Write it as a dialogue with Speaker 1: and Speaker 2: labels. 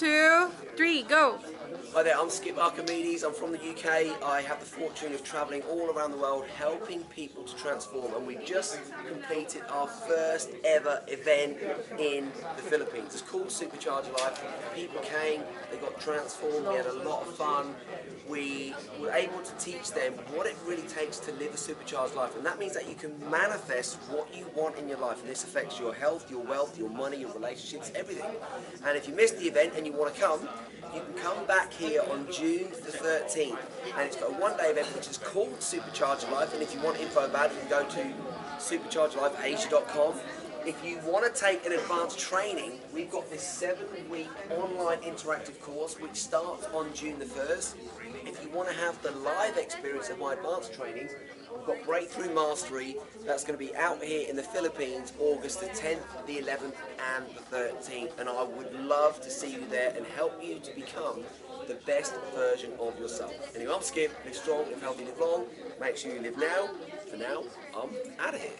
Speaker 1: two, three, go.
Speaker 2: Hi there, I'm Skip Archimedes. I'm from the UK. I have the fortune of travelling all around the world helping people to transform and we just completed our first ever event in the Philippines. It's called Supercharge Life. People came, they got transformed, we had a lot of fun. We were able to teach them what it really takes to live a supercharged life and that means that you can manifest what you want in your life and this affects your health, your wealth, your money, your relationships, everything. And if you missed the event and you want to come, you can come back here on June the 13th and it's got a one day event which is called Supercharge Life. And if you want info about it you can go to superchargelifeasia.com if you want to take an advanced training, we've got this seven week online interactive course which starts on June the 1st. If you want to have the live experience of my advanced training, we've got Breakthrough Mastery. That's going to be out here in the Philippines August the 10th, the 11th and the 13th and I would love to see you there and help you to become the best version of yourself. Anyway, I'm Skip, live strong, live healthy, live long. Make sure you live now. For now, I'm out of here.